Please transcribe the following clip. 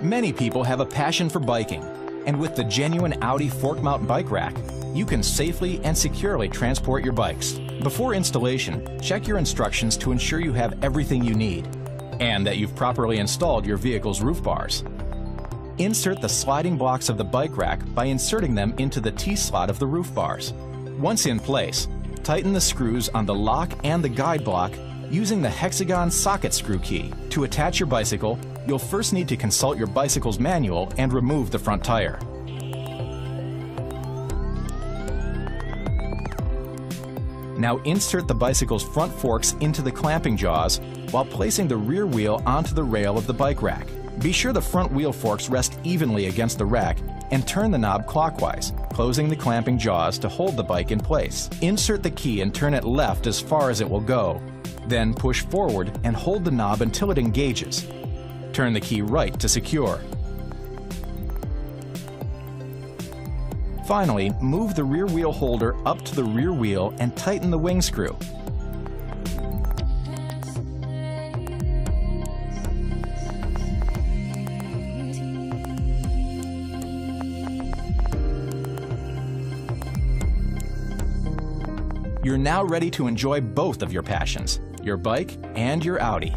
Many people have a passion for biking, and with the genuine Audi fork mount bike rack, you can safely and securely transport your bikes. Before installation, check your instructions to ensure you have everything you need and that you've properly installed your vehicle's roof bars. Insert the sliding blocks of the bike rack by inserting them into the T-slot of the roof bars. Once in place, tighten the screws on the lock and the guide block using the hexagon socket screw key. To attach your bicycle, you'll first need to consult your bicycle's manual and remove the front tire. Now insert the bicycle's front forks into the clamping jaws while placing the rear wheel onto the rail of the bike rack. Be sure the front wheel forks rest evenly against the rack and turn the knob clockwise, closing the clamping jaws to hold the bike in place. Insert the key and turn it left as far as it will go. Then push forward and hold the knob until it engages. Turn the key right to secure. Finally, move the rear wheel holder up to the rear wheel and tighten the wing screw. You're now ready to enjoy both of your passions, your bike and your Audi.